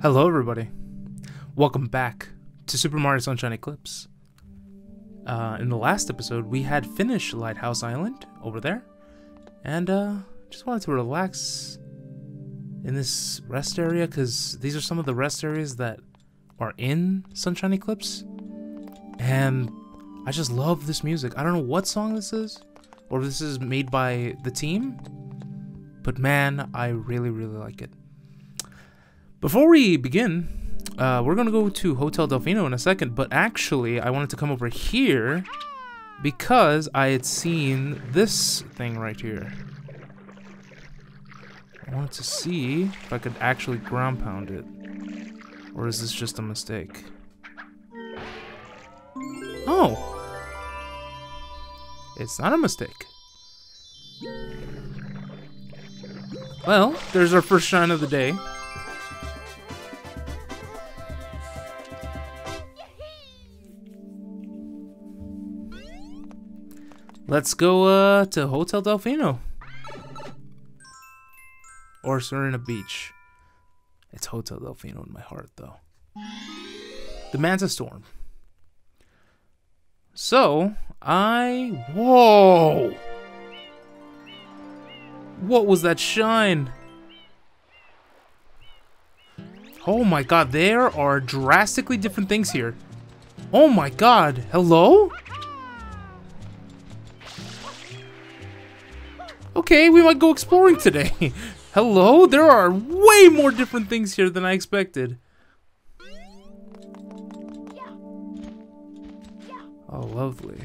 Hello, everybody. Welcome back to Super Mario Sunshine Eclipse. Uh, in the last episode, we had finished Lighthouse Island over there, and uh, just wanted to relax in this rest area because these are some of the rest areas that are in Sunshine Eclipse, and I just love this music. I don't know what song this is, or if this is made by the team, but man, I really, really like it. Before we begin, uh, we're gonna go to Hotel Delfino in a second, but actually, I wanted to come over here because I had seen this thing right here. I wanted to see if I could actually ground pound it. Or is this just a mistake? Oh! It's not a mistake. Well, there's our first shine of the day. Let's go uh, to Hotel Delfino. Or Sirena Beach. It's Hotel Delfino in my heart, though. The Manta Storm. So, I... Whoa! What was that shine? Oh my god, there are drastically different things here. Oh my god, hello? Okay, we might go exploring today. Hello? There are way more different things here than I expected. Oh, lovely.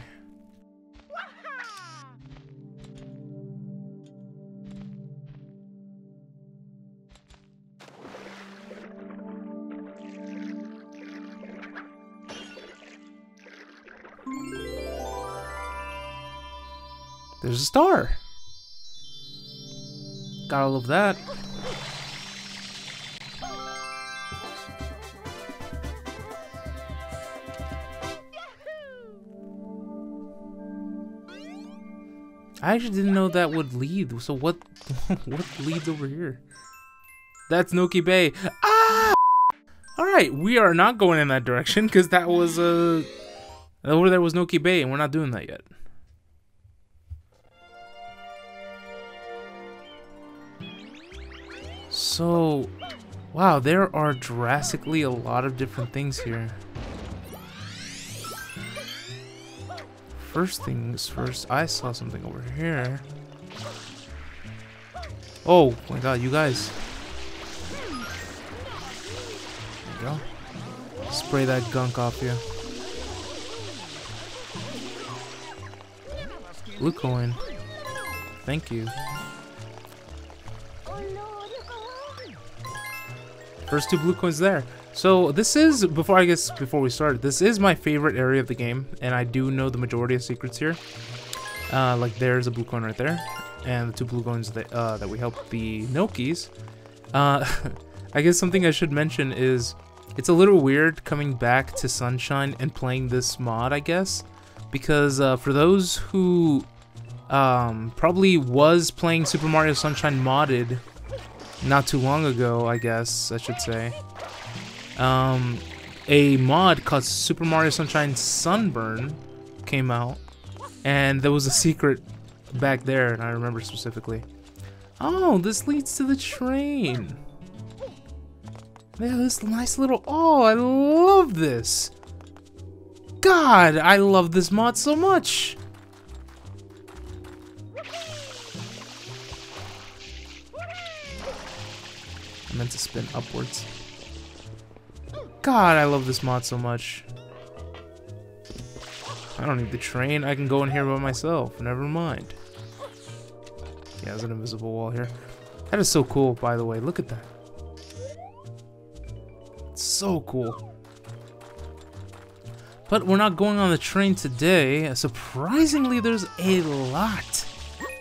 There's a star. Gotta love that. I actually didn't know that would lead. So what what leads over here? That's Noki Bay. Ah! Alright, we are not going in that direction because that was uh over there was Noki Bay and we're not doing that yet. So, wow, there are drastically a lot of different things here. First things first, I saw something over here. Oh my god, you guys. There go. Spray that gunk off you. Blue coin. Thank you. First two blue coins there. So this is, before I guess, before we start, this is my favorite area of the game, and I do know the majority of secrets here. Uh, like there's a blue coin right there, and the two blue coins that, uh, that we helped the Nokis. Uh, I guess something I should mention is, it's a little weird coming back to Sunshine and playing this mod, I guess, because uh, for those who um, probably was playing Super Mario Sunshine modded not too long ago, I guess I should say, um, a mod called Super Mario Sunshine Sunburn came out, and there was a secret back there, and I remember specifically. Oh, this leads to the train. Yeah, this nice little. Oh, I love this. God, I love this mod so much. I meant to spin upwards. God, I love this mod so much. I don't need the train. I can go in here by myself. Never mind. Yeah, there's an invisible wall here. That is so cool, by the way. Look at that. It's so cool. But we're not going on the train today. Surprisingly, there's a lot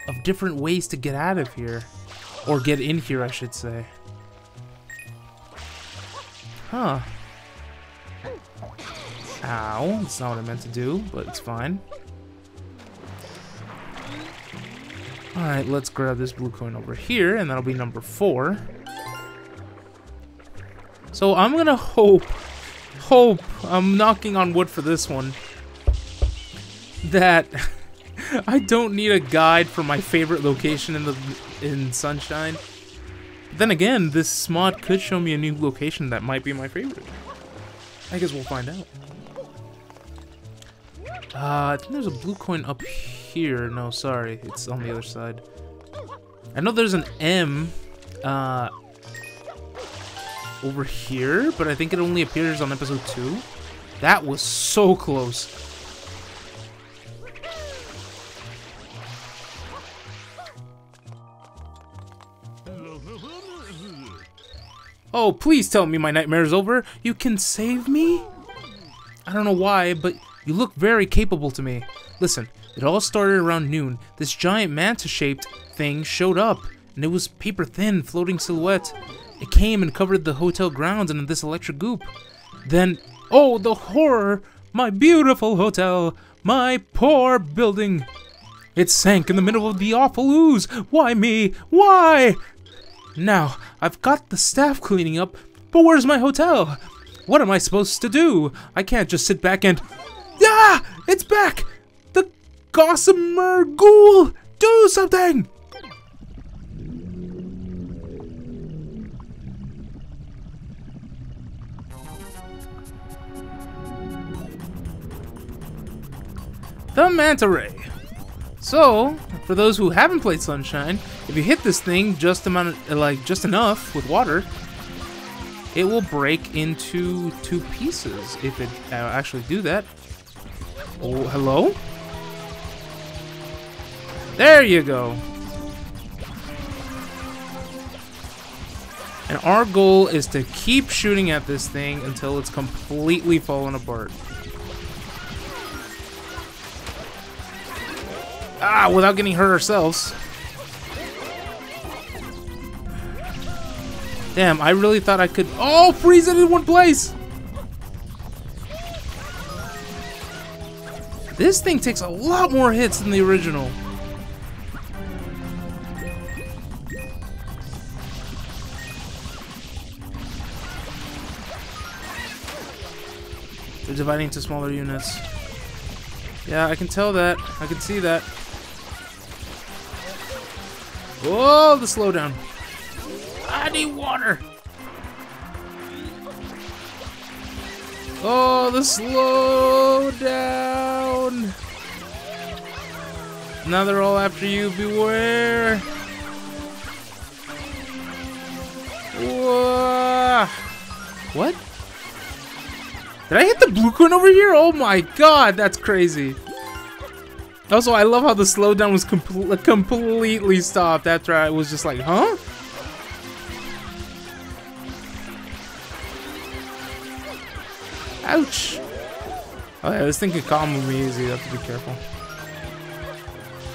of different ways to get out of here. Or get in here, I should say. Huh. Ow, that's not what I meant to do, but it's fine. Alright, let's grab this blue coin over here, and that'll be number four. So I'm gonna hope, hope, I'm knocking on wood for this one, that I don't need a guide for my favorite location in the in Sunshine. Then again, this mod could show me a new location that might be my favorite. I guess we'll find out. Uh, I think there's a blue coin up here. No, sorry, it's on the other side. I know there's an M uh, over here, but I think it only appears on episode 2. That was so close. Oh, please tell me my nightmare is over. You can save me? I don't know why, but you look very capable to me. Listen, it all started around noon. This giant manta-shaped thing showed up, and it was paper-thin, floating silhouette. It came and covered the hotel grounds in this electric goop. Then, oh, the horror! My beautiful hotel! My poor building! It sank in the middle of the awful ooze! Why me? Why? Now, I've got the staff cleaning up, but where's my hotel? What am I supposed to do? I can't just sit back and... Ah! It's back! The Gossamer Ghoul! Do something! The Manta Ray. So, for those who haven't played Sunshine, if you hit this thing just amount of, like just enough with water, it will break into two pieces if it uh, actually do that. Oh, hello? There you go. And our goal is to keep shooting at this thing until it's completely fallen apart. Ah, without getting hurt ourselves. Damn, I really thought I could... Oh, freeze it in one place! This thing takes a lot more hits than the original. They're dividing into smaller units. Yeah, I can tell that. I can see that. Whoa, the slowdown. I need water. Oh, the slowdown. Now they're all after you. Beware. Whoa. What? Did I hit the blue coin over here? Oh my god, that's crazy. Also, I love how the slowdown was com completely stopped after I was just like, huh? Ouch! Oh yeah, this thing can combo me easy, you have to be careful.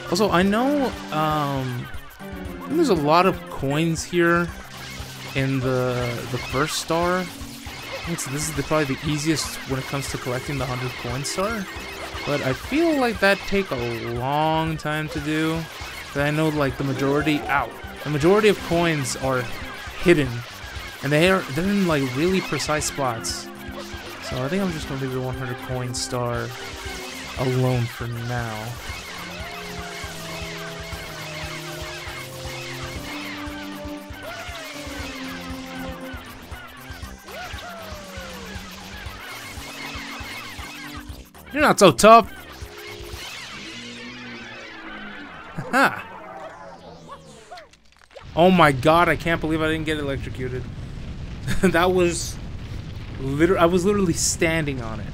Also, I know, um, I there's a lot of coins here in the the first star. I think so this is the, probably the easiest when it comes to collecting the 100 coin star. But I feel like that take a long time to do. I know like the majority out. The majority of coins are hidden. And they are they're in like really precise spots. So I think I'm just gonna leave the 100 coin star alone for now. You're not so tough. Aha. Oh my god, I can't believe I didn't get electrocuted. that was literally I was literally standing on it.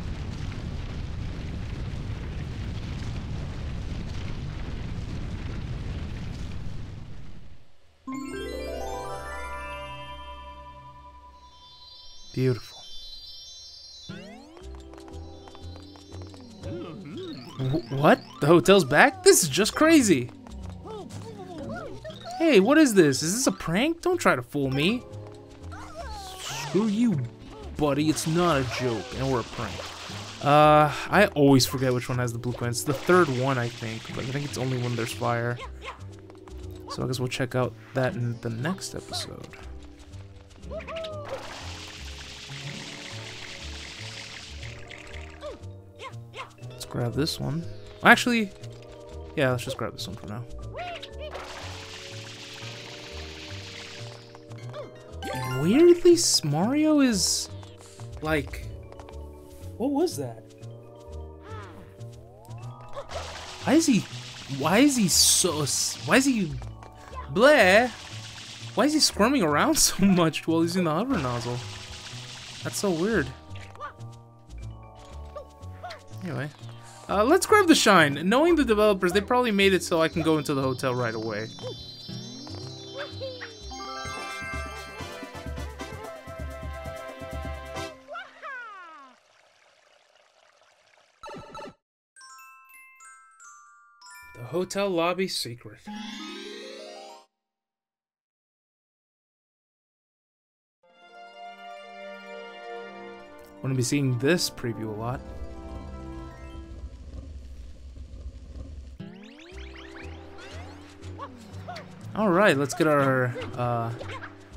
Beautiful. what? The hotel's back? This is just crazy. Hey, what is this? Is this a prank? Don't try to fool me. Screw you, buddy. It's not a joke, and we're a prank. Uh, I always forget which one has the blue coin. It's the third one, I think, but I think it's only when there's fire. So I guess we'll check out that in the next episode. Let's grab this one. Actually, yeah, let's just grab this one for now. Weirdly, Mario is like, what was that? Why is he? Why is he so? Why is he? Bleh. Why is he squirming around so much while he's in the hover nozzle? That's so weird. Anyway, uh, let's grab the shine. Knowing the developers, they probably made it so I can go into the hotel right away. Hotel lobby secret. We're gonna be seeing this preview a lot. Alright, let's get our uh,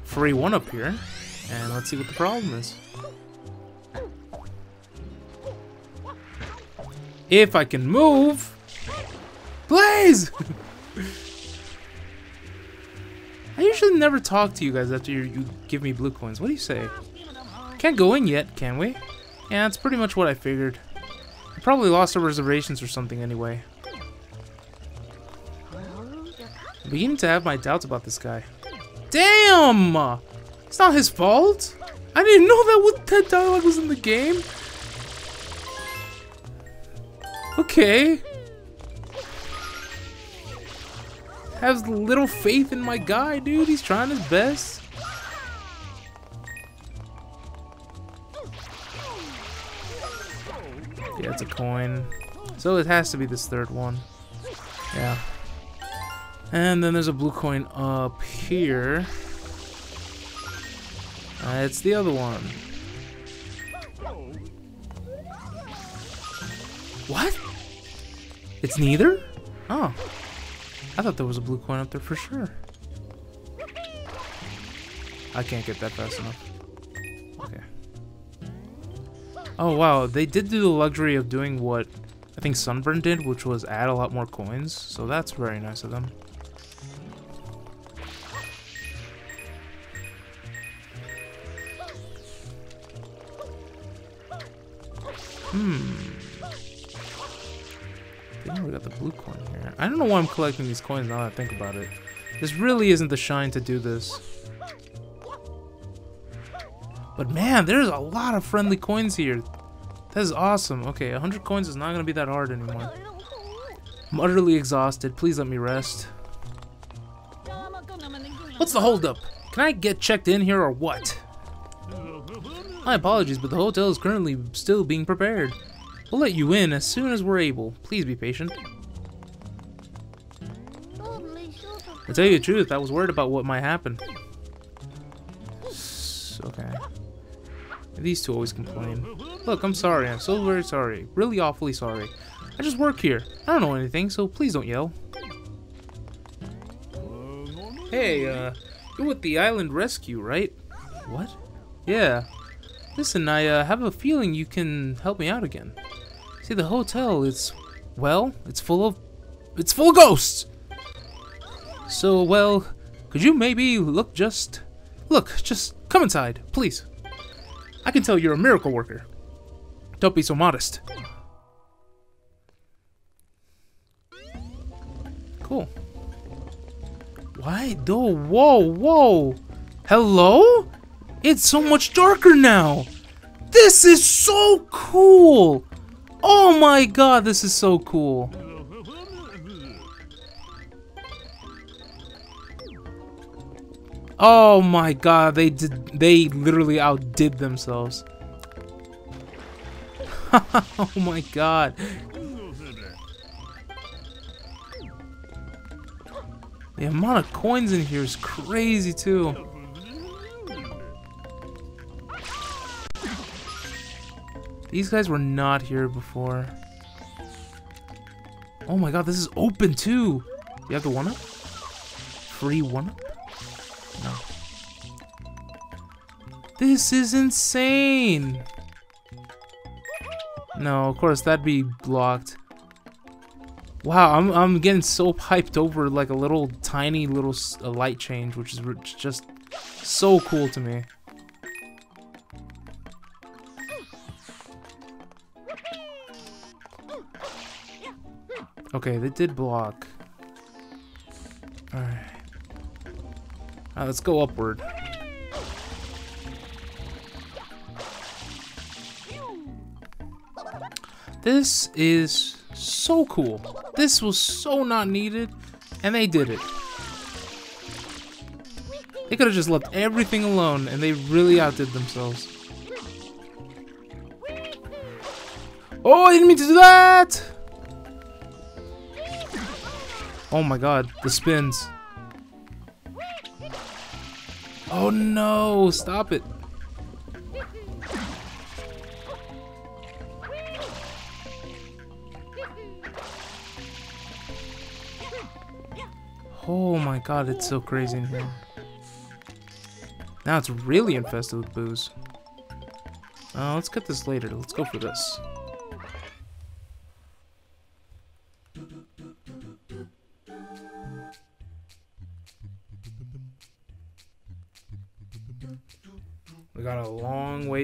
free one up here, and let's see what the problem is. If I can move! Blaze! I usually never talk to you guys after you, you give me blue coins. What do you say? Can't go in yet, can we? Yeah, that's pretty much what I figured. I probably lost our reservations or something anyway. I'm beginning to have my doubts about this guy. Damn! It's not his fault! I didn't know that, what, that dialogue was in the game. Okay. Have little faith in my guy, dude. He's trying his best. Yeah, it's a coin. So it has to be this third one. Yeah. And then there's a blue coin up here. Uh, it's the other one. What? It's neither? Oh. I thought there was a blue coin up there for sure. I can't get that fast enough. Okay. Oh wow, they did do the luxury of doing what I think Sunburn did, which was add a lot more coins, so that's very nice of them. Hmm. Think we got the blue coin here. I don't know why I'm collecting these coins now that I think about it. This really isn't the shine to do this. But man, there's a lot of friendly coins here. That is awesome. Okay, 100 coins is not going to be that hard anymore. I'm utterly exhausted. Please let me rest. What's the holdup? Can I get checked in here or what? My apologies, but the hotel is currently still being prepared. We'll let you in as soon as we're able. Please be patient. To tell you the truth, I was worried about what might happen. Okay. These two always complain. Look, I'm sorry. I'm so very sorry. Really awfully sorry. I just work here. I don't know anything, so please don't yell. Hey, uh, you're with the Island Rescue, right? What? Yeah. Listen, I uh, have a feeling you can help me out again. See, the hotel is, well, it's full of, it's full of ghosts! So, well, could you maybe look just, look, just come inside, please. I can tell you're a miracle worker. Don't be so modest. Cool. Why? Though, whoa, whoa. Hello? It's so much darker now. This is so cool. Oh my god, this is so cool. Oh my god, they did they literally outdid themselves. oh my god. The amount of coins in here is crazy too. These guys were not here before. Oh my god, this is open too. You have the one up? Free one up? No. This is insane! No, of course, that'd be blocked. Wow, I'm, I'm getting so piped over like a little tiny little light change, which is just so cool to me. Okay, they did block. Alright. Alright, let's go upward. This is so cool. This was so not needed, and they did it. They could have just left everything alone, and they really outdid themselves. Oh, I didn't mean to do that! Oh my god, the spins. Oh no, stop it. Oh my god, it's so crazy in here. Now it's really infested with boos. Uh, let's get this later. Let's go for this.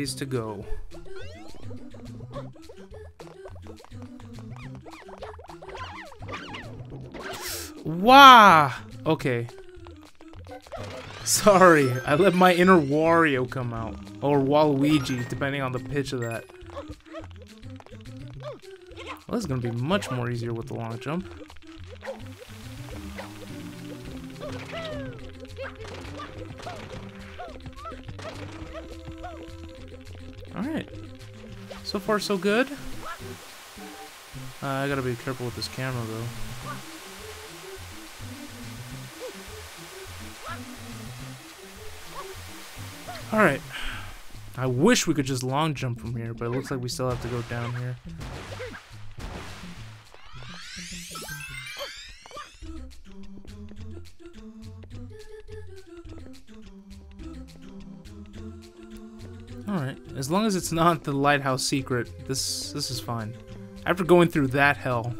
Ways to go. Wow! Okay. Sorry, I let my inner Wario come out. Or Waluigi, depending on the pitch of that. Well, this is gonna be much more easier with the long jump. Alright. So far, so good. Uh, I gotta be careful with this camera, though. Alright. I wish we could just long jump from here, but it looks like we still have to go down here. As long as it's not the lighthouse secret, this this is fine. After going through that hell,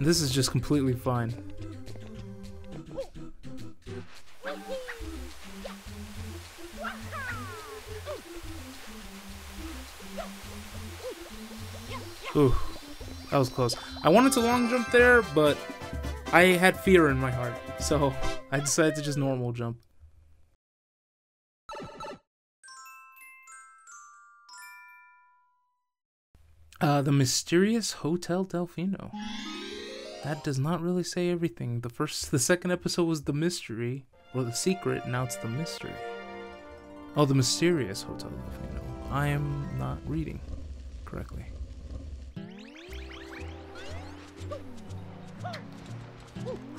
this is just completely fine. Ooh, that was close. I wanted to long jump there, but I had fear in my heart, so I decided to just normal jump. Uh, the mysterious Hotel Delfino. That does not really say everything. The first, the second episode was the mystery, or the secret, now it's the mystery. Oh, the mysterious Hotel Delfino. I am not reading correctly.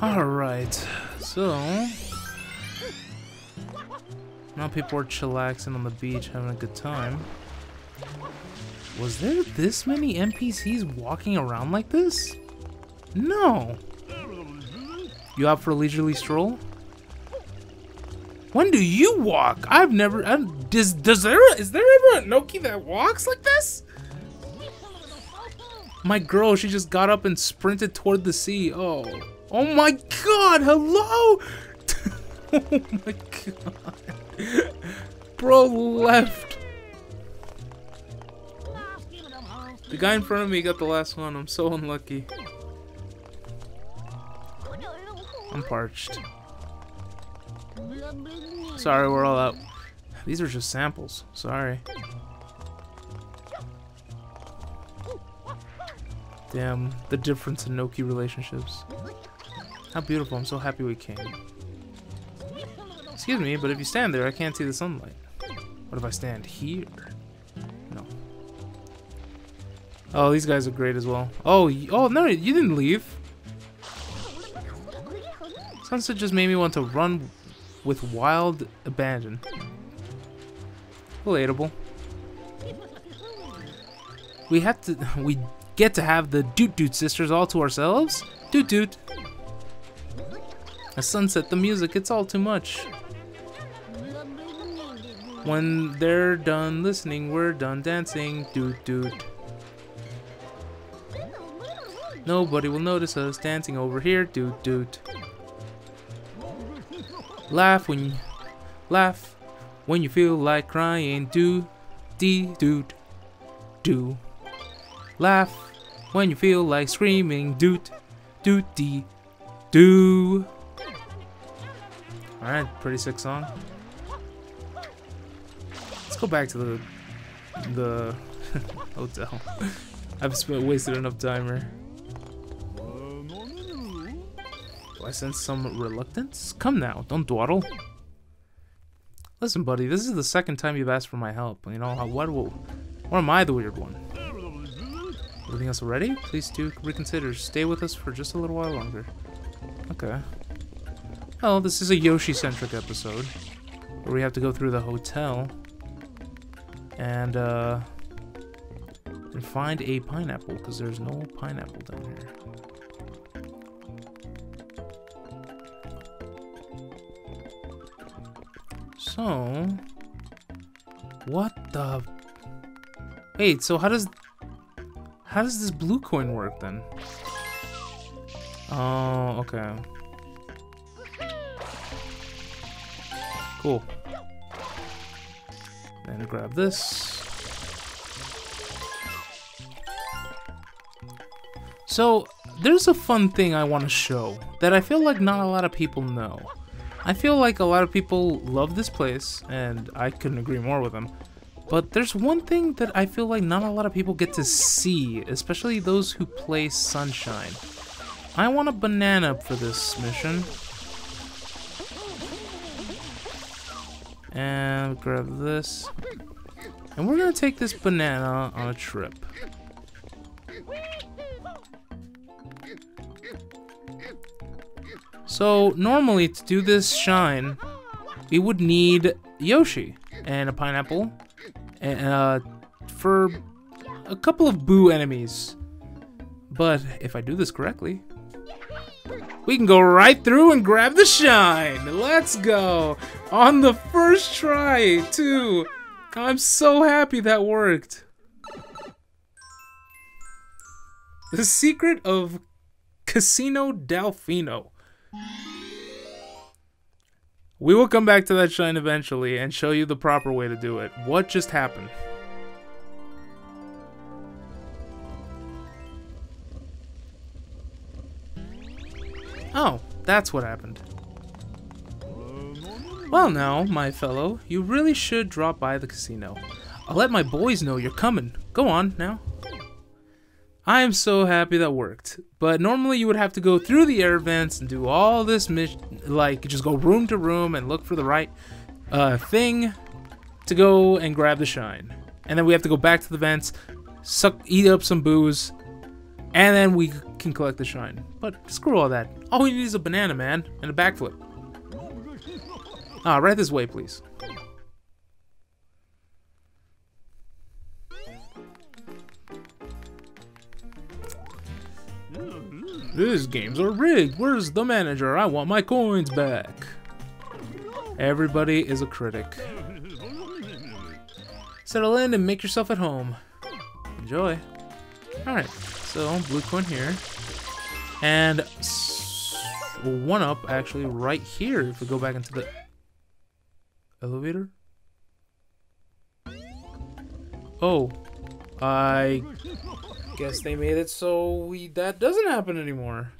Alright, so... Now people are chillaxing on the beach, having a good time. Was there this many NPCs walking around like this? No! You out for a leisurely stroll? When do you walk? I've never. i does does there is there ever a Noki that walks like this? My girl, she just got up and sprinted toward the sea. Oh. Oh my god, hello! oh my god. Bro left. The guy in front of me got the last one. I'm so unlucky. I'm parched. Sorry, we're all out. These are just samples. Sorry. Damn, the difference in Noki relationships. How beautiful, I'm so happy we came. Excuse me, but if you stand there, I can't see the sunlight. What if I stand here? Oh, these guys are great as well. Oh, oh no, you didn't leave. Sunset just made me want to run with wild abandon. Relatable. We have to, we get to have the Doot Doot sisters all to ourselves? Doot Doot. A sunset, the music, it's all too much. When they're done listening, we're done dancing. Doot doot. Nobody will notice us dancing over here. Doot doot. Laugh when you laugh when you feel like crying. Do dee doot do. Laugh when you feel like screaming. Doot doot dee do. Alright, pretty sick song. Let's go back to the the hotel. I've spent wasted enough time here. I sense some reluctance? Come now, don't dawdle. Listen, buddy, this is the second time you've asked for my help. You know, what will, or am I the weird one? Everything else ready? Please do reconsider. Stay with us for just a little while longer. Okay. Well, this is a Yoshi-centric episode, where we have to go through the hotel and uh, and find a pineapple because there's no pineapple down here. So, what the? Wait, so how does how does this blue coin work then? Oh, okay. Cool. Then grab this. So, there's a fun thing I want to show that I feel like not a lot of people know. I feel like a lot of people love this place, and I couldn't agree more with them. But there's one thing that I feel like not a lot of people get to see, especially those who play Sunshine. I want a banana for this mission. And grab this. And we're gonna take this banana on a trip. So normally to do this shine, we would need Yoshi and a pineapple and uh, for a couple of boo enemies. But if I do this correctly, we can go right through and grab the shine. Let's go. On the first try, too. I'm so happy that worked. The secret of Casino Delfino. We will come back to that shine eventually and show you the proper way to do it. What just happened? Oh, that's what happened. Well now, my fellow, you really should drop by the casino. I'll let my boys know you're coming. Go on, now. I am so happy that worked. But normally you would have to go through the air vents and do all this mission, like just go room to room and look for the right uh, thing to go and grab the shine. And then we have to go back to the vents, suck, eat up some boos, and then we can collect the shine. But screw all that. All we need is a banana, man, and a backflip. Ah, right this way, please. These games are rigged. Where's the manager? I want my coins back. Everybody is a critic. Settle in and make yourself at home. Enjoy. Alright, so blue coin here. And one up actually right here if we go back into the elevator. Oh, I Guess they made it so we that doesn't happen anymore.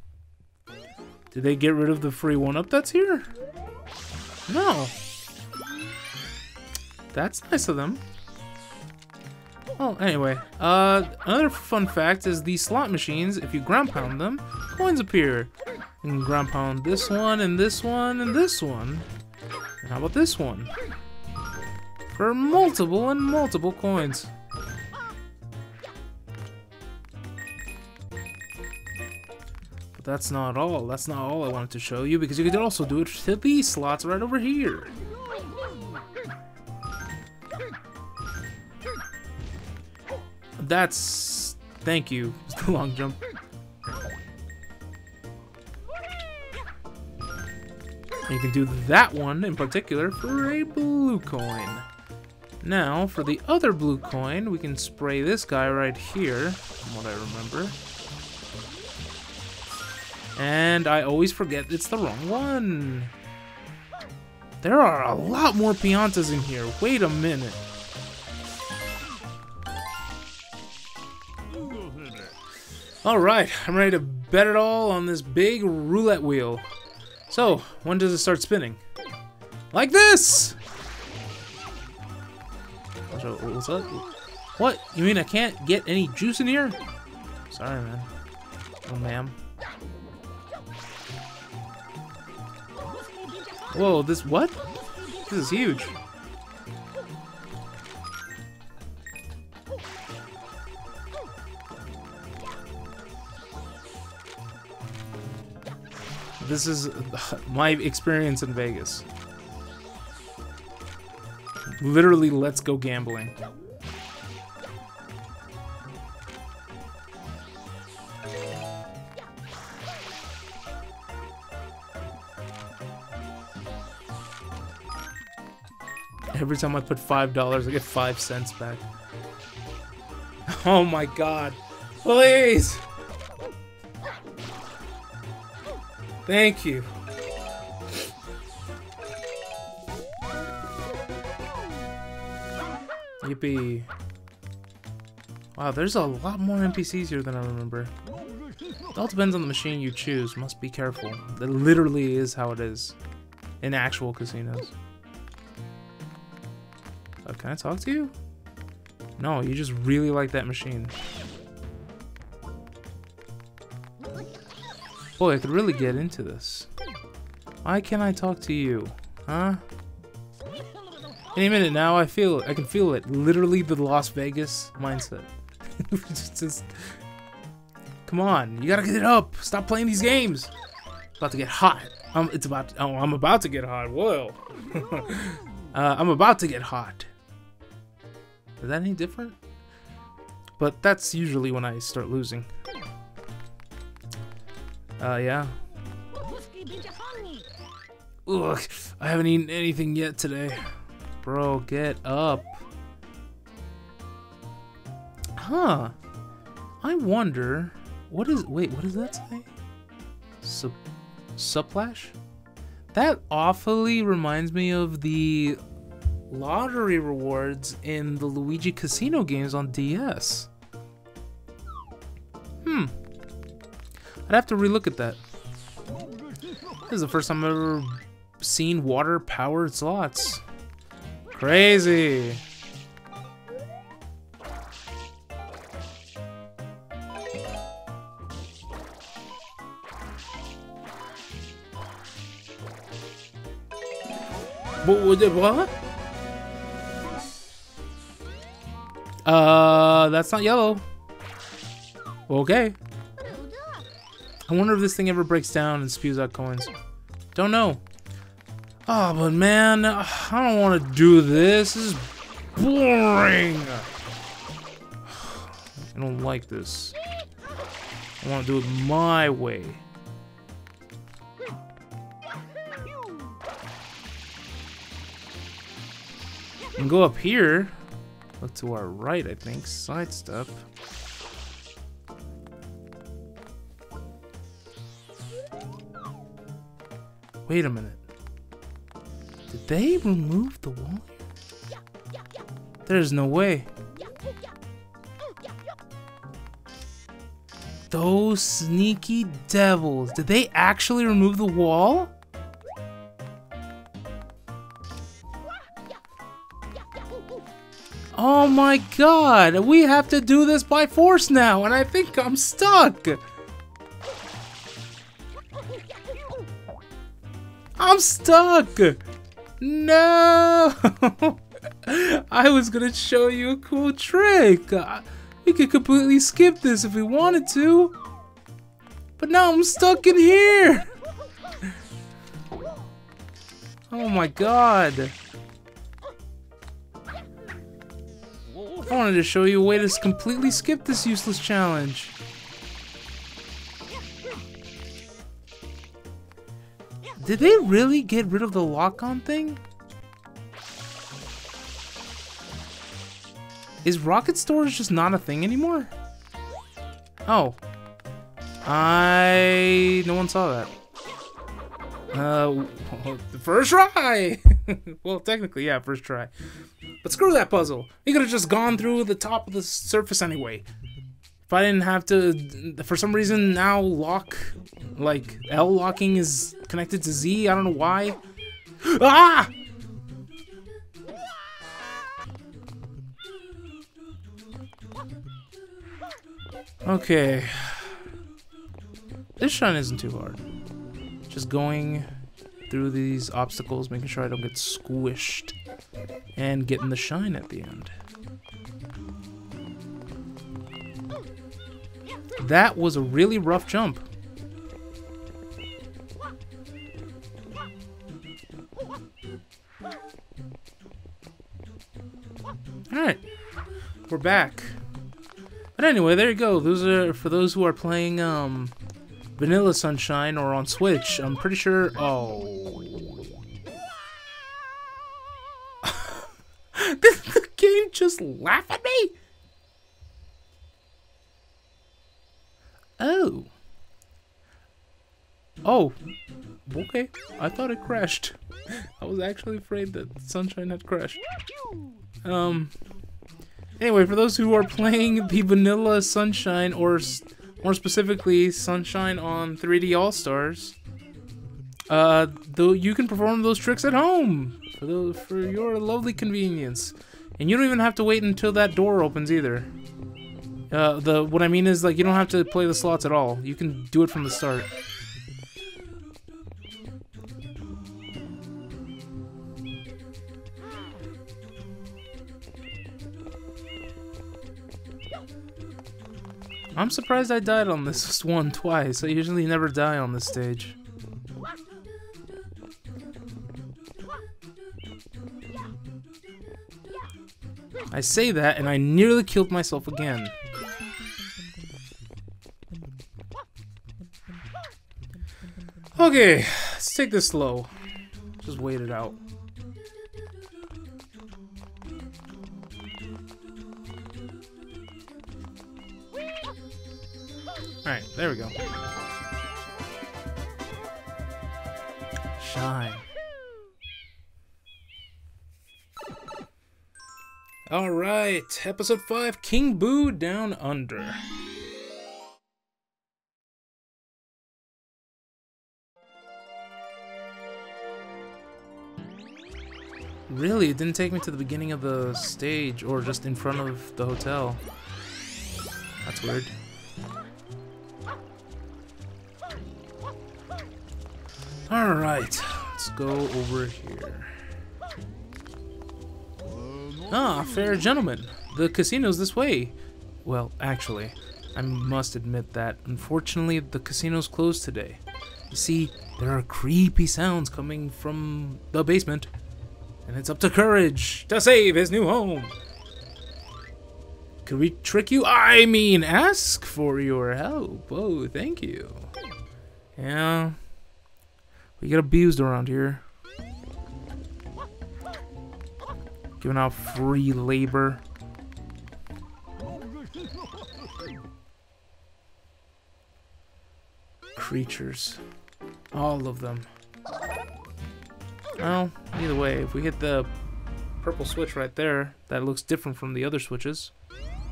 Did they get rid of the free one-up that's here? No. That's nice of them. Oh, anyway, uh, another fun fact is these slot machines, if you ground pound them, coins appear. You can ground pound this one, and this one, and this one. And how about this one? For multiple and multiple coins. But that's not all. That's not all I wanted to show you, because you could also do it to these slots right over here. That's... Thank you. the long jump. You can do that one in particular for a blue coin. Now, for the other blue coin, we can spray this guy right here, from what I remember. And I always forget it's the wrong one. There are a lot more Piantas in here. Wait a minute. Alright, I'm ready to bet it all on this big roulette wheel. So, when does it start spinning? Like this! What's up? What? You mean I can't get any juice in here? Sorry, man. Oh, ma'am. Whoa, this what? This is huge. This is my experience in Vegas. Literally, let's go gambling. Every time I put $5, I get 5 cents back. Oh my god. Please! Thank you. Yippee. Wow, there's a lot more NPCs here than I remember. It all depends on the machine you choose. Must be careful. That literally is how it is in actual casinos. Can I talk to you? No, you just really like that machine. Boy, I could really get into this. Why can't I talk to you? Huh? Any minute now, I feel I can feel it. Literally the Las Vegas mindset. just, just, come on, you gotta get it up. Stop playing these games. About to get hot. Um, it's about. Oh, I'm about to get hot. Whoa. uh, I'm about to get hot. Is that any different? But that's usually when I start losing. Uh, yeah. Ugh, I haven't eaten anything yet today. Bro, get up. Huh. I wonder, what is, wait, what does that say? Sub, Suplash? That awfully reminds me of the lottery rewards in the Luigi Casino games on DS. Hmm. I'd have to relook at that. This is the first time I've ever seen water-powered slots. Crazy! What? Uh, that's not yellow. Okay. I wonder if this thing ever breaks down and spews out coins. Don't know. Oh, but man, I don't want to do this. This is boring. I don't like this. I want to do it my way. And go up here. Look to our right, I think. Sidestep. Wait a minute. Did they remove the wall There's no way. Those sneaky devils. Did they actually remove the wall? Oh my god, we have to do this by force now, and I think I'm stuck. I'm stuck. No! I was gonna show you a cool trick. We could completely skip this if we wanted to. But now I'm stuck in here. Oh my god. I wanted to show you a way to completely skip this useless challenge. Did they really get rid of the lock-on thing? Is rocket storage just not a thing anymore? Oh. I... No one saw that. Uh, first try! well, technically, yeah, first try. But screw that puzzle. You could have just gone through the top of the surface anyway. If I didn't have to, for some reason now lock, like L locking is connected to Z. I don't know why. Ah! Okay. This shine isn't too hard. Just going through these obstacles, making sure I don't get squished, and getting the shine at the end. That was a really rough jump. Alright. We're back. But anyway, there you go. Those are for those who are playing um Vanilla Sunshine or on Switch. I'm pretty sure oh Did the game just laugh at me? Oh. Oh. Okay. I thought it crashed. I was actually afraid that Sunshine had crashed. Um. Anyway, for those who are playing the Vanilla Sunshine, or more specifically, Sunshine on 3D All Stars, uh, though you can perform those tricks at home for those, for your lovely convenience, and you don't even have to wait until that door opens either. Uh, the what I mean is like you don't have to play the slots at all. You can do it from the start. I'm surprised I died on this one twice. I usually never die on this stage. I say that and I nearly killed myself again. Okay, let's take this slow. Just wait it out. Alright, there we go. Shine. Alright, episode 5 King Boo Down Under. Really? It didn't take me to the beginning of the stage or just in front of the hotel. That's weird. Alright, let's go over here. Ah, fair gentlemen. The casino's this way. Well, actually, I must admit that, unfortunately, the casino's closed today. You see, there are creepy sounds coming from the basement. And it's up to Courage to save his new home. Could we trick you? I mean, ask for your help. Oh, thank you. Yeah, we get abused around here. Giving out free labor. Creatures. All of them. Well, either way, if we hit the purple switch right there, that looks different from the other switches.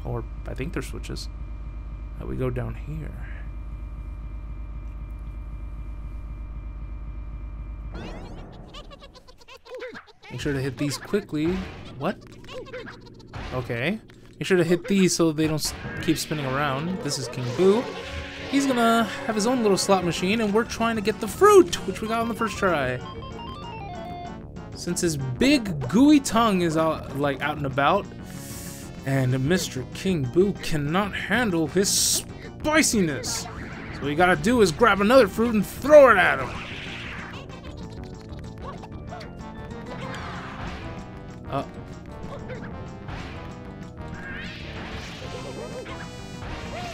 Or, I think they're switches. Uh, we go down here. Make sure to hit these quickly. What? Okay. Make sure to hit these so they don't keep spinning around. This is King Boo. He's gonna have his own little slot machine, and we're trying to get the fruit, which we got on the first try. Since his big gooey tongue is out, like out and about, and Mr. King Boo cannot handle his spiciness. So what you gotta do is grab another fruit and throw it at him.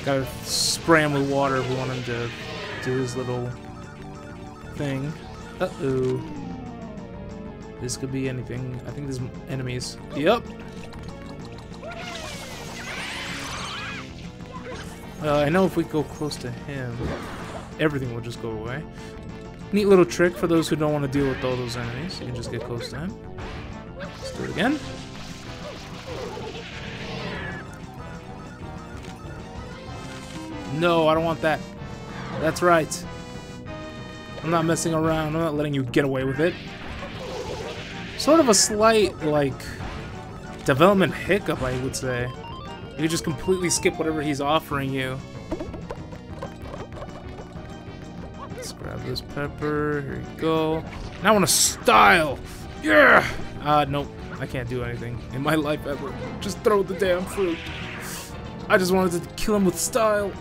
Gotta spray him with water if we want him to do his little thing. Uh-oh. This could be anything. I think there's enemies. Yep. Uh, I know if we go close to him, everything will just go away. Neat little trick for those who don't want to deal with all those enemies. You can just get close to him. Let's do it again. No, I don't want that. That's right. I'm not messing around. I'm not letting you get away with it. Sort of a slight, like, development hiccup, I would say. You just completely skip whatever he's offering you. Let's grab this pepper. Here you go. Now I want to style. Yeah. Uh, nope. I can't do anything in my life ever. Just throw the damn fruit. I just wanted to kill him with style.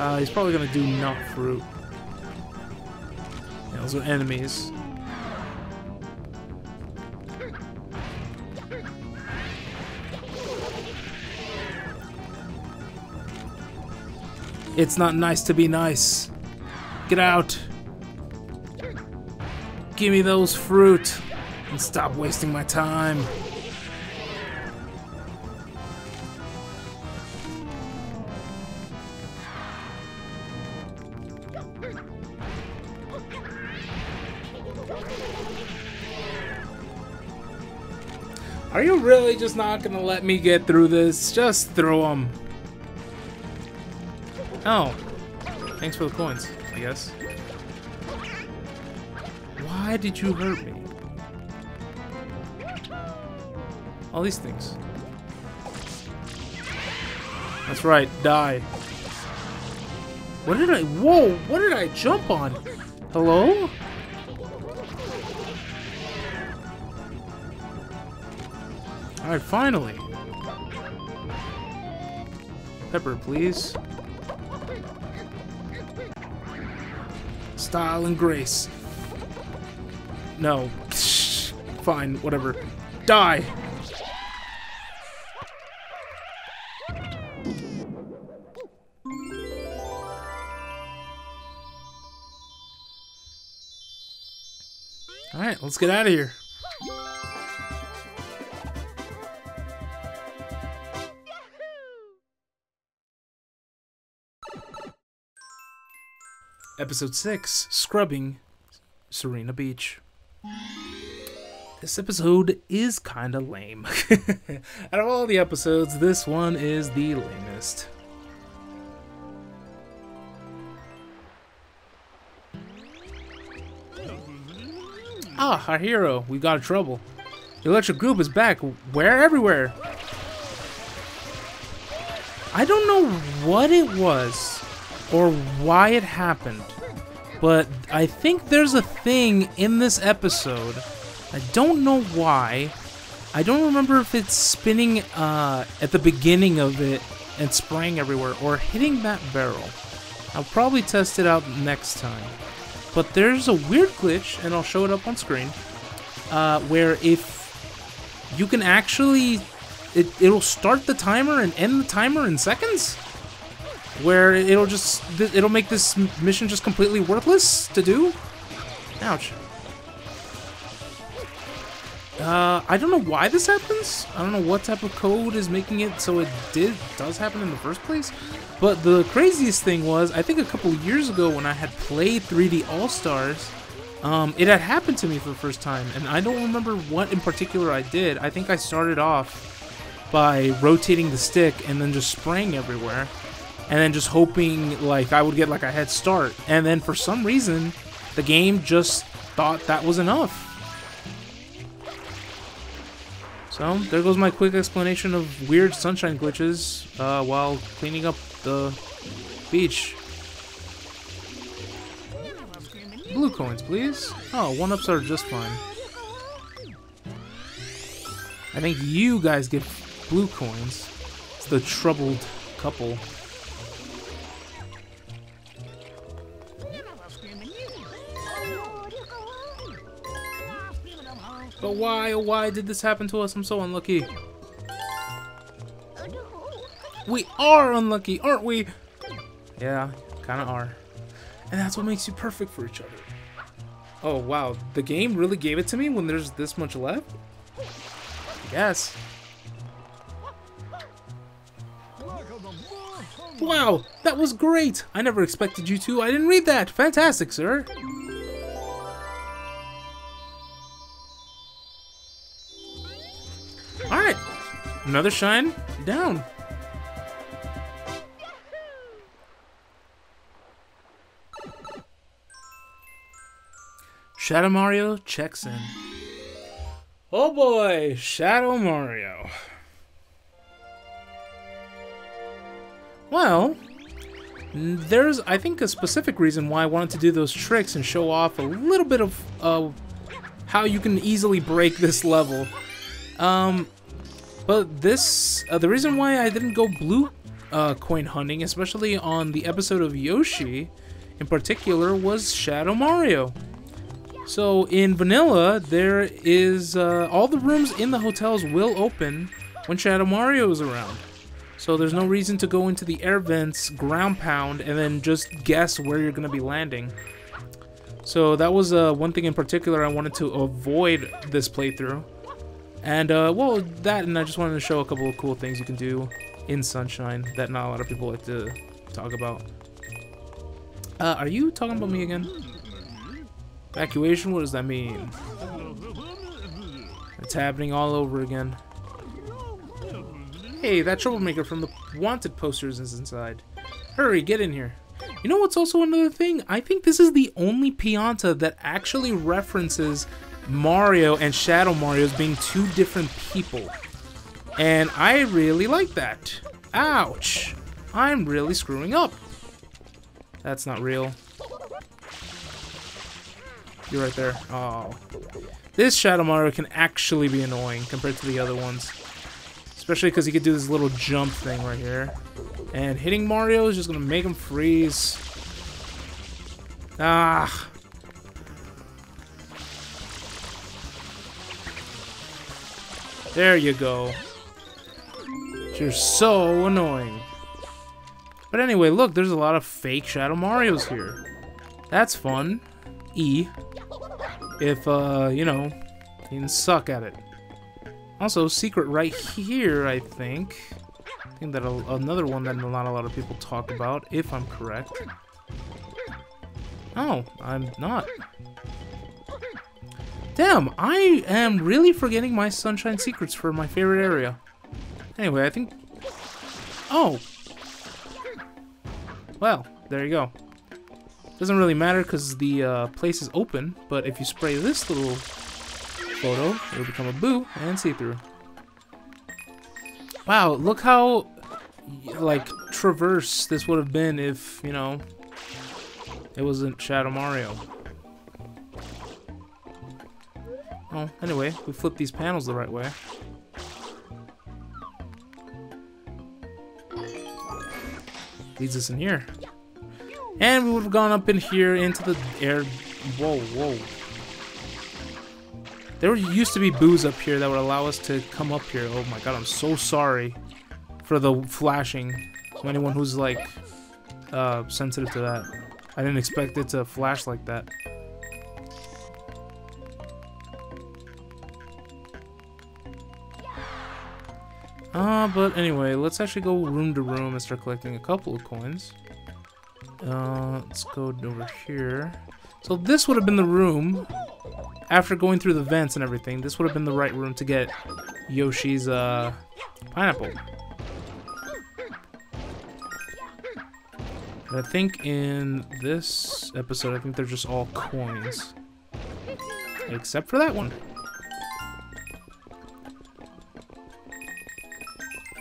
Uh, he's probably gonna do not fruit. Yeah, those are enemies. It's not nice to be nice. Get out. Give me those fruit and stop wasting my time. Are you really just not gonna let me get through this? Just throw them. Oh. Thanks for the coins, I guess. Why did you hurt me? All these things. That's right, die. What did I- whoa, what did I jump on? Hello? Alright, finally. Pepper, please. Style and grace. No. Fine, whatever. Die! Alright, let's get out of here. Episode 6 Scrubbing Sirena Beach. This episode is kinda lame. Out of all the episodes, this one is the lamest. Ah, our hero. We got in trouble. The electric group is back. Where? Everywhere. I don't know what it was or why it happened, but I think there's a thing in this episode. I don't know why. I don't remember if it's spinning uh, at the beginning of it and spraying everywhere or hitting that barrel. I'll probably test it out next time. But there's a weird glitch, and I'll show it up on screen, uh, where if you can actually, it, it'll start the timer and end the timer in seconds? Where it'll just, it'll make this mission just completely worthless to do? Ouch. Uh, I don't know why this happens. I don't know what type of code is making it so it did does happen in the first place. But the craziest thing was, I think a couple years ago when I had played 3D All Stars, um, it had happened to me for the first time, and I don't remember what in particular I did. I think I started off by rotating the stick and then just spraying everywhere, and then just hoping like I would get like a head start. And then for some reason, the game just thought that was enough. So, there goes my quick explanation of weird sunshine glitches uh, while cleaning up the beach. Blue coins, please. Oh, one-ups are just fine. I think you guys get blue coins. It's the troubled couple. But why, oh why did this happen to us? I'm so unlucky. We are unlucky, aren't we? Yeah, kinda are. And that's what makes you perfect for each other. Oh wow, the game really gave it to me when there's this much left? Yes. Wow, that was great! I never expected you to. I didn't read that. Fantastic, sir. Alright. Another shine down. Shadow Mario checks in. Oh boy, Shadow Mario. Well, there's, I think, a specific reason why I wanted to do those tricks and show off a little bit of uh, how you can easily break this level. Um, but this, uh, the reason why I didn't go blue uh, coin hunting, especially on the episode of Yoshi in particular, was Shadow Mario. So in Vanilla, there is uh, all the rooms in the hotels will open when Shadow Mario is around. So there's no reason to go into the air vents, ground pound, and then just guess where you're going to be landing. So that was uh, one thing in particular I wanted to avoid this playthrough. And, uh, well, that and I just wanted to show a couple of cool things you can do in Sunshine that not a lot of people like to talk about. Uh, are you talking about me again? Evacuation? What does that mean? It's happening all over again. Hey, that troublemaker from the wanted posters is inside. Hurry, get in here. You know what's also another thing? I think this is the only Pianta that actually references Mario and Shadow Mario as being two different people. And I really like that. Ouch. I'm really screwing up. That's not real. You're right there. Oh. This Shadow Mario can actually be annoying compared to the other ones. Especially because he could do this little jump thing right here. And hitting Mario is just going to make him freeze. Ah. There you go. You're so annoying. But anyway, look, there's a lot of fake Shadow Marios here. That's fun. E if, uh, you know, you can suck at it. Also, secret right here, I think. I think that another one that not a lot of people talk about, if I'm correct. Oh, I'm not. Damn, I am really forgetting my Sunshine Secrets for my favorite area. Anyway, I think... Oh! Well, there you go. Doesn't really matter because the uh, place is open, but if you spray this little photo, it'll become a boo and see-through. Wow, look how, like, traverse this would have been if, you know, it wasn't Shadow Mario. Oh, anyway, we flip these panels the right way. Leads us in here. And we would have gone up in here into the air. Whoa, whoa. There used to be boos up here that would allow us to come up here. Oh my god, I'm so sorry for the flashing. To anyone who's like uh, sensitive to that. I didn't expect it to flash like that. Uh, but anyway, let's actually go room to room and start collecting a couple of coins. Uh, let's go over here. So this would have been the room, after going through the vents and everything, this would have been the right room to get Yoshi's uh, pineapple. I think in this episode, I think they're just all coins. Except for that one.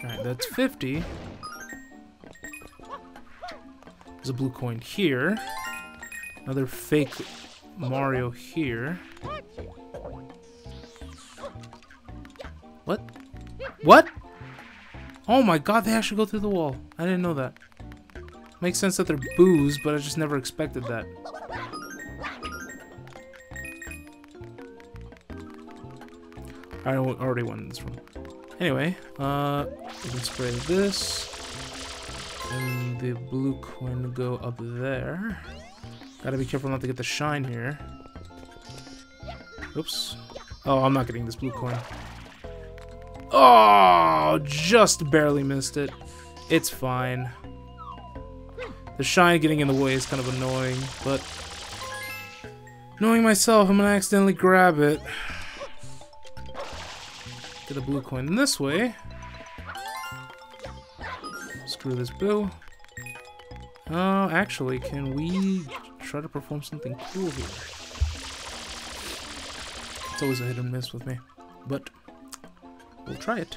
Alright, that's 50. There's a blue coin here. Another fake Mario here. What? What? Oh my god, they actually go through the wall. I didn't know that. Makes sense that they're boos, but I just never expected that. I already in this room. Anyway, uh, we can spray this. And the blue coin go up there. Gotta be careful not to get the shine here. Oops. Oh, I'm not getting this blue coin. Oh, just barely missed it. It's fine. The shine getting in the way is kind of annoying, but knowing myself, I'm gonna accidentally grab it. Get a blue coin this way. Screw this boo. Oh, uh, actually, can we try to perform something cool here? It's always a hit and miss with me, but we'll try it.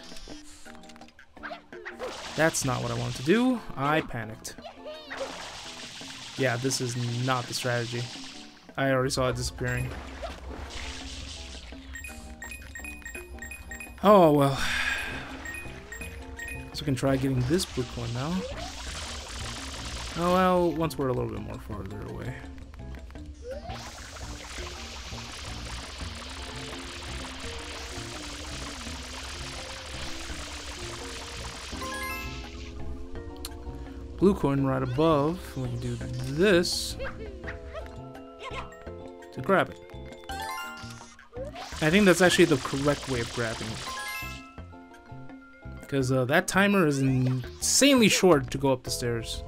That's not what I wanted to do. I panicked. Yeah, this is not the strategy. I already saw it disappearing. Oh, well. So we can try getting this blue coin now. Oh, well, once we're a little bit more farther away. blue coin right above. We can do this to grab it. I think that's actually the correct way of grabbing it. Because uh, that timer is insanely short to go up the stairs.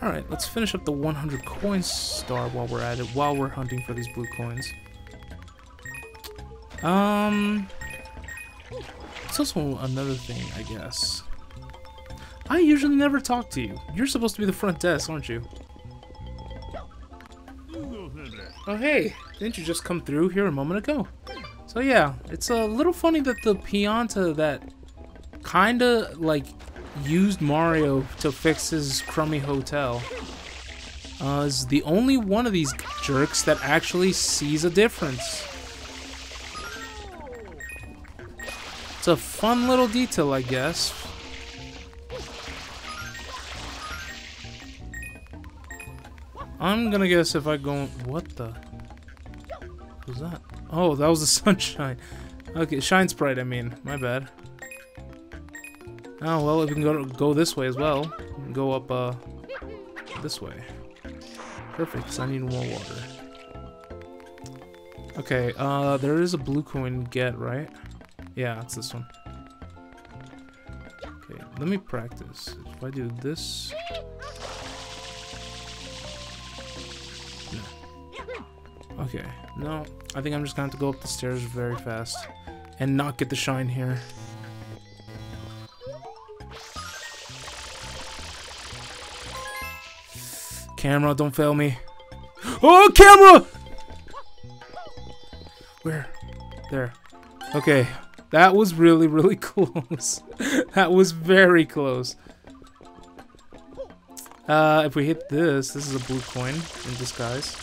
Alright, let's finish up the 100 coin star while we're at it, while we're hunting for these blue coins. Um, it's also another thing, I guess. I usually never talk to you. You're supposed to be the front desk, aren't you? Oh hey, didn't you just come through here a moment ago? So yeah, it's a little funny that the Pianta that kinda like used Mario to fix his crummy hotel uh, is the only one of these jerks that actually sees a difference. It's a fun little detail, I guess. I'm gonna guess if I go... What the... Was that? Oh, that was the sunshine. Okay, shine sprite, I mean. My bad. Oh, well, we can go, go this way as well. Go up, uh... This way. Perfect, because I need more water. Okay, uh, there is a blue coin get, right? Yeah, it's this one. Okay, let me practice. If I do this... Okay, no. I think I'm just gonna have to go up the stairs very fast. And not get the shine here. Camera, don't fail me. Oh, camera! Where? There. Okay, that was really, really close. that was very close. Uh, if we hit this, this is a blue coin in disguise.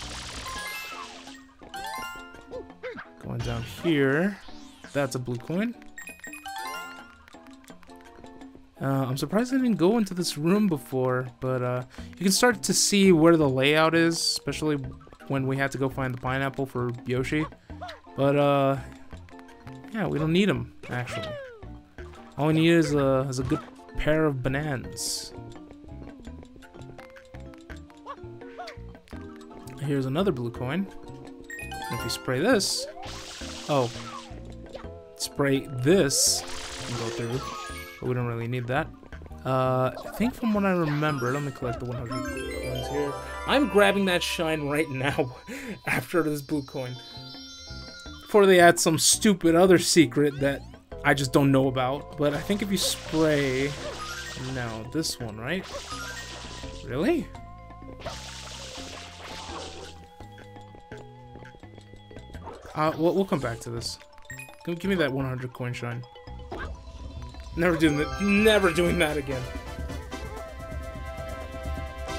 Here, that's a blue coin. Uh, I'm surprised I didn't go into this room before, but uh, you can start to see where the layout is, especially when we had to go find the pineapple for Yoshi. But uh, yeah, we don't need them, actually. All we need is a, is a good pair of bananas. Here's another blue coin. If we spray this... Oh. Spray this and go through. But we don't really need that. Uh, I think from what I remember, let me collect the 100 coins here. I'm grabbing that shine right now after this blue coin before they add some stupid other secret that I just don't know about. But I think if you spray... No, this one, right? Really? Uh, we'll, we'll come back to this. Give me that 100 coin shine. Never doing that. Never doing that again.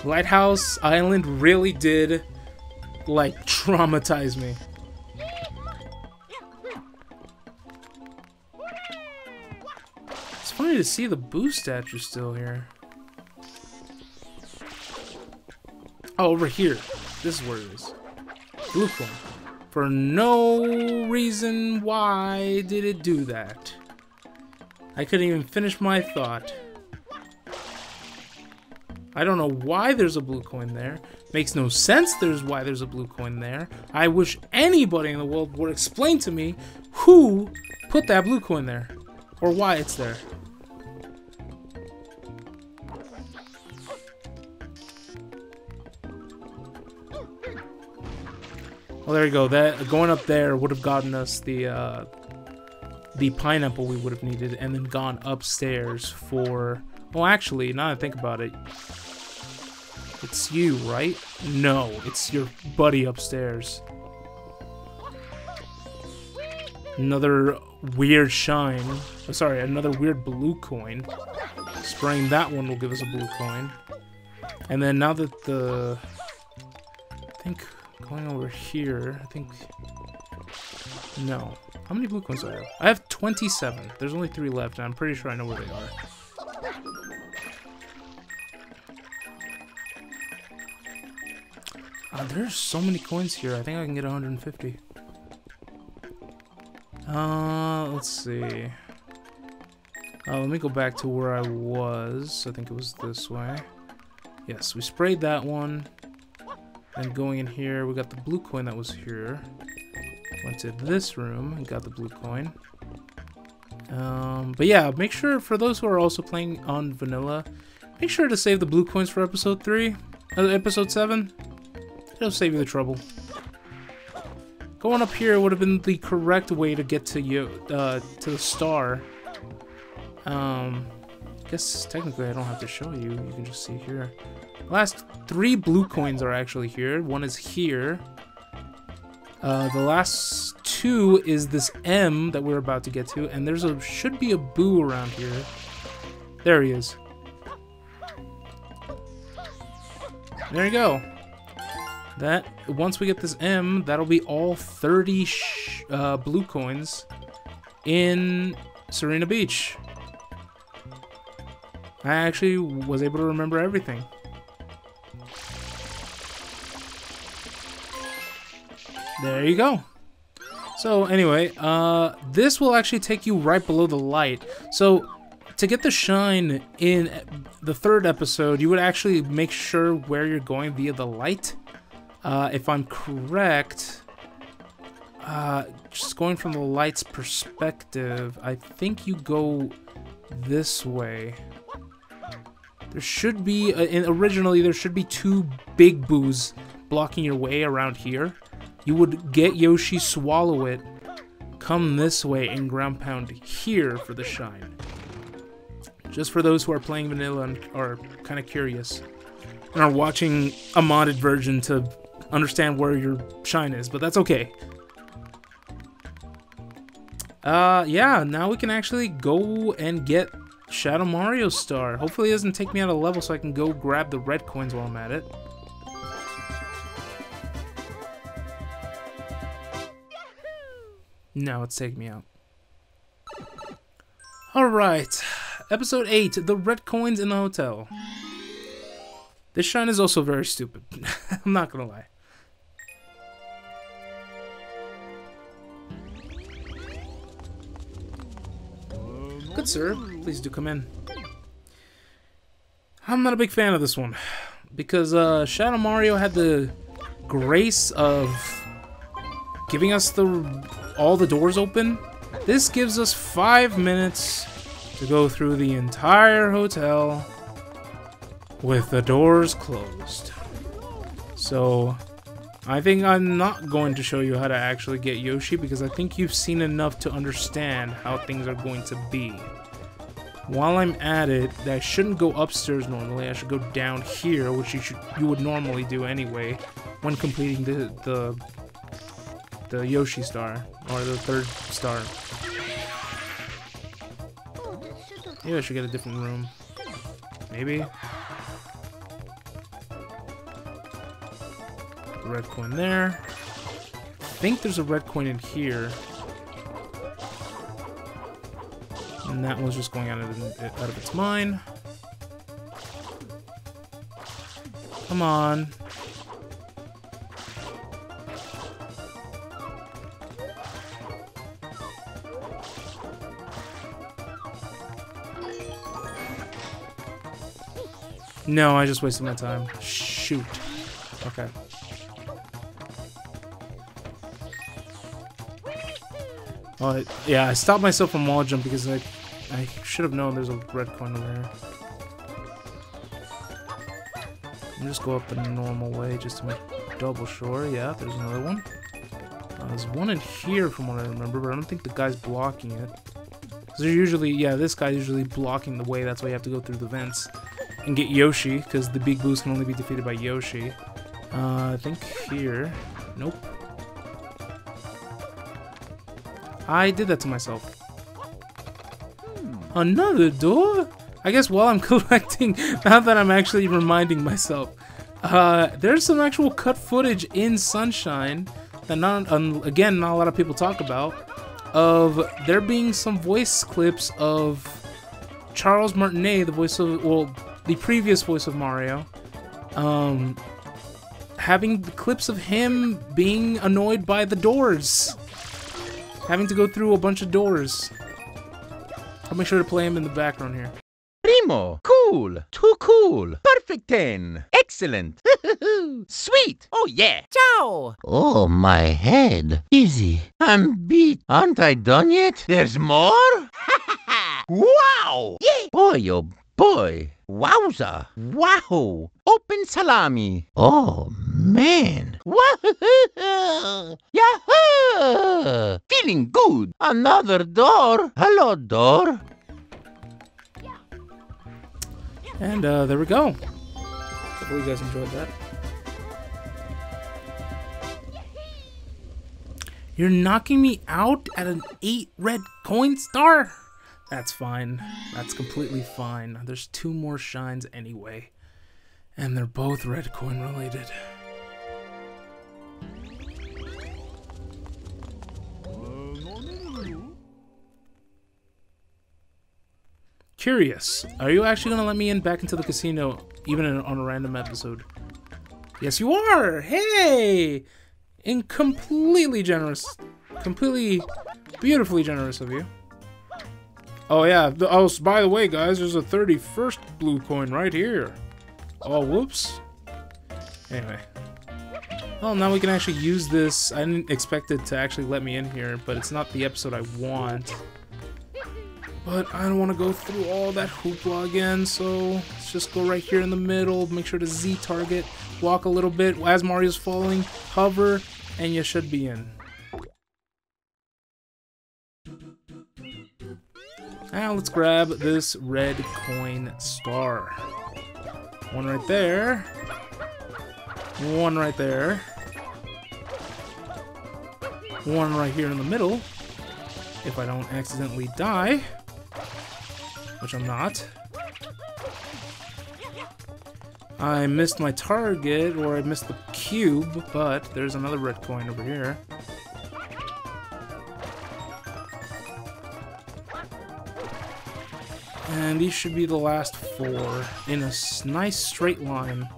Lighthouse Island really did, like, traumatize me. It's funny to see the Boo statue still here. Oh, over here. This is where it is. Blue coin. For no reason why did it do that. I couldn't even finish my thought. I don't know why there's a blue coin there. Makes no sense there's why there's a blue coin there. I wish anybody in the world would explain to me who put that blue coin there. Or why it's there. Well, there you go. That going up there would have gotten us the uh, the pineapple we would have needed, and then gone upstairs for. Well, actually, now I think about it, it's you, right? No, it's your buddy upstairs. Another weird shine. Oh, sorry, another weird blue coin. Spraying that one will give us a blue coin. And then now that the... I think going over here, I think... No. How many blue coins do I have? I have 27. There's only three left, and I'm pretty sure I know where they are. Uh, there's so many coins here. I think I can get 150. Uh, let's see. Uh, let me go back to where I was. I think it was this way. Yes, we sprayed that one. And going in here, we got the blue coin that was here. Went to this room and got the blue coin. Um, but yeah, make sure, for those who are also playing on vanilla, make sure to save the blue coins for episode 3, uh, episode 7. It'll save you the trouble. Going up here would have been the correct way to get to you, uh, to the star. Um, guess technically I don't have to show you. You can just see here. Last three blue coins are actually here. One is here. Uh, the last two is this M that we're about to get to, and there's a should be a Boo around here. There he is. There you go. That once we get this M, that'll be all 30 uh, blue coins in Sirena Beach. I actually was able to remember everything. There you go. So anyway, uh, this will actually take you right below the light. So to get the shine in the third episode, you would actually make sure where you're going via the light. Uh, if I'm correct, uh, just going from the light's perspective, I think you go this way. There should be, uh, originally there should be two big boos blocking your way around here. You would get Yoshi, swallow it, come this way, and ground pound here for the shine. Just for those who are playing vanilla and are kind of curious. And are watching a modded version to understand where your shine is, but that's okay. Uh, yeah, now we can actually go and get Shadow Mario Star. Hopefully it doesn't take me out of level so I can go grab the red coins while I'm at it. No, it's taking me out. Alright, episode 8, the red coins in the hotel. This shine is also very stupid. I'm not gonna lie. Good sir, please do come in. I'm not a big fan of this one. Because uh, Shadow Mario had the grace of giving us the all the doors open. This gives us five minutes to go through the entire hotel with the doors closed. So, I think I'm not going to show you how to actually get Yoshi because I think you've seen enough to understand how things are going to be. While I'm at it, I shouldn't go upstairs normally. I should go down here, which you should you would normally do anyway when completing the the the Yoshi star or the third star. Maybe I should get a different room. Maybe. Red coin there. I think there's a red coin in here. And that one's just going out of, out of its mind. Come on. No, I just wasted my time. Shoot. Okay. Oh, yeah, I stopped myself from wall jump because I, I should have known there's a red coin over there. I'll just go up the normal way just to make double sure. Yeah, there's another one. Uh, there's one in here from what I remember, but I don't think the guy's blocking it. So usually, yeah, this guy's usually blocking the way. That's why you have to go through the vents and get Yoshi, because the big Boos can only be defeated by Yoshi. Uh, I think here. Nope. I did that to myself. Another door? I guess while I'm collecting, now that I'm actually reminding myself, uh, there's some actual cut footage in Sunshine that not, um, again, not a lot of people talk about, of there being some voice clips of Charles Martinet, the voice of, well, the previous voice of Mario, um, having clips of him being annoyed by the doors. Having to go through a bunch of doors. I'll make sure to play him in the background here. Primo, cool, too cool, perfect 10, excellent, sweet, oh yeah. Ciao! Oh, my head. Easy. I'm beat. Aren't I done yet? There's more? Ha ha! Wow! Yeah! Boy, oh boy. Wowza. Wow. Open salami. Oh, man. Wahoo! Yahoo! Feeling good. Another door. Hello, door. And uh, there we go. Hopefully you guys enjoyed that. You're knocking me out at an 8 red coin star? That's fine. That's completely fine. There's two more shines anyway. And they're both red coin related. Curious, are you actually gonna let me in back into the casino, even in, on a random episode? Yes, you are! Hey! And completely generous. Completely, beautifully generous of you. Oh yeah, the, oh, by the way, guys, there's a 31st blue coin right here. Oh, whoops. Anyway. Well, now we can actually use this. I didn't expect it to actually let me in here, but it's not the episode I want. But I don't want to go through all that hoopla again, so let's just go right here in the middle, make sure to Z target, walk a little bit as Mario's falling, hover, and you should be in. Now let's grab this red coin star. One right there. One right there. One right here in the middle. If I don't accidentally die which I'm not. I missed my target, or I missed the cube, but there's another red coin over here. And these should be the last four in a nice straight line.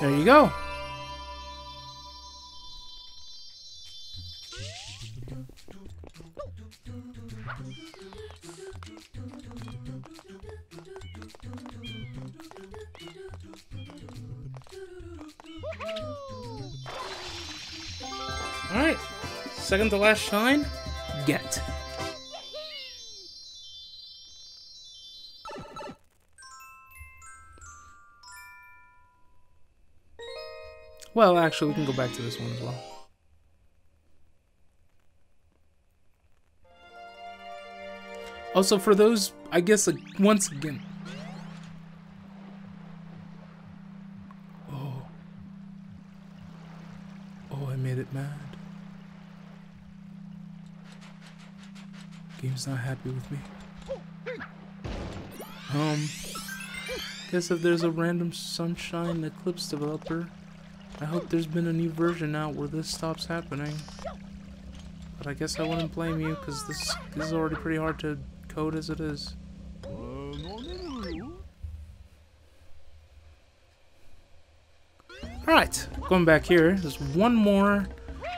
There you go. Alright, second to last shine, get. Well, actually, we can go back to this one as well. Also, for those, I guess, like, once again... Oh. Oh, I made it mad. Game's not happy with me. Um... Guess if there's a random Sunshine Eclipse developer I hope there's been a new version out where this stops happening. But I guess I wouldn't blame you, because this, this is already pretty hard to code as it is. Alright, going back here, there's one more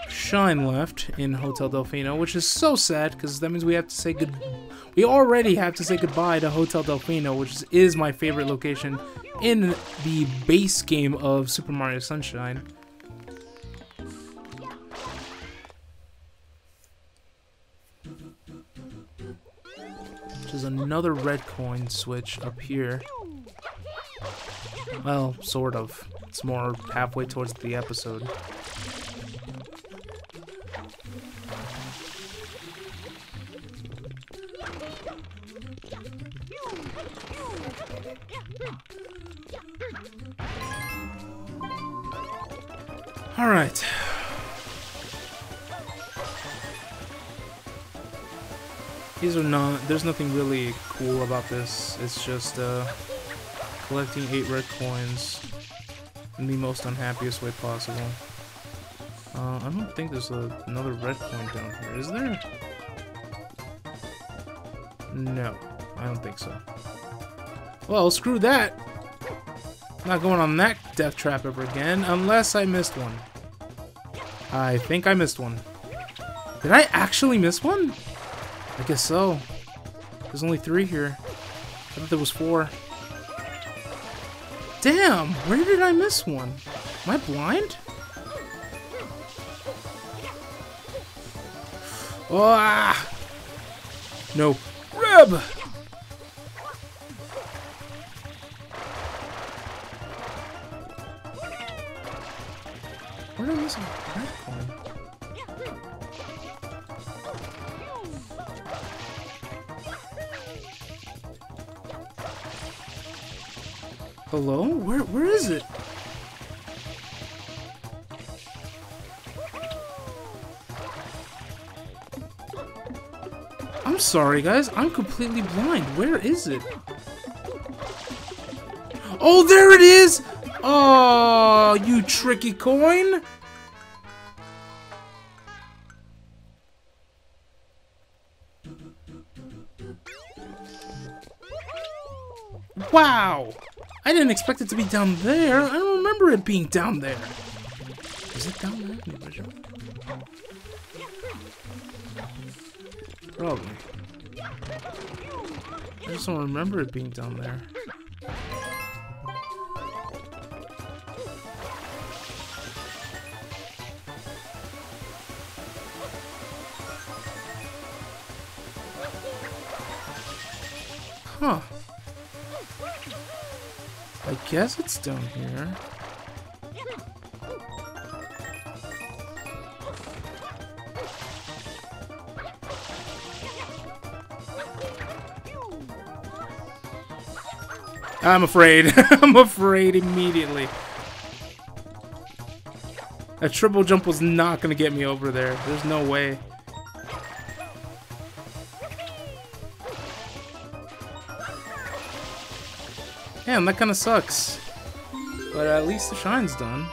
shine left in Hotel Delfino, which is so sad because that means we have to say good. We already have to say goodbye to Hotel Delfino, which is my favorite location in the base game of Super Mario Sunshine. Another red coin switch up here. Well, sort of. It's more halfway towards the episode. These are not, there's nothing really cool about this. It's just, uh, collecting 8 red coins in the most unhappiest way possible. Uh, I don't think there's a, another red coin down here, is there? No, I don't think so. Well, screw that! Not going on that death trap ever again, unless I missed one. I think I missed one. Did I actually miss one? I guess so. There's only three here. I thought there was four. Damn! Where did I miss one? Am I blind? Ah! No. Reb! Sorry guys, I'm completely blind. Where is it? Oh, there it is! Oh, you tricky coin! Wow! I didn't expect it to be down there. I don't remember it being down there. Is it down there? Probably. Just don't remember it being down there. Huh. I guess it's down here. I'm afraid. I'm afraid immediately. A triple jump was not going to get me over there. There's no way. Damn, that kind of sucks. But at least the shine's done.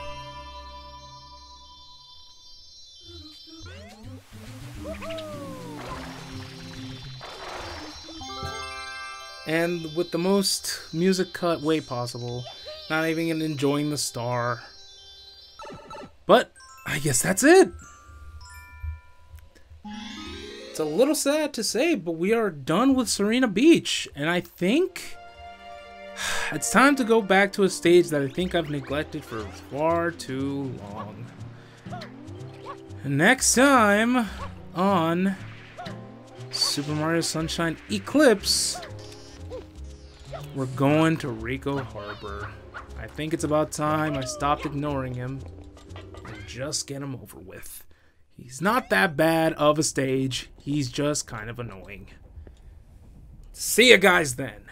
And with the most music cut way possible. Not even enjoying the star. But, I guess that's it. It's a little sad to say, but we are done with Sirena Beach. And I think... It's time to go back to a stage that I think I've neglected for far too long. Next time on Super Mario Sunshine Eclipse, we're going to Ricco Harbor. I think it's about time I stopped ignoring him and just get him over with. He's not that bad of a stage, he's just kind of annoying. See you guys then.